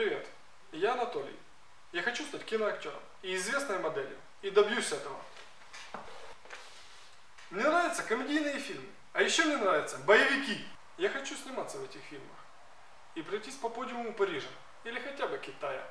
Привет, Я Анатолий. Я хочу стать киноактером и известной моделью. И добьюсь этого. Мне нравятся комедийные фильмы. А еще мне нравятся боевики. Я хочу сниматься в этих фильмах. И пройтись по подиуму Парижа. Или хотя бы Китая.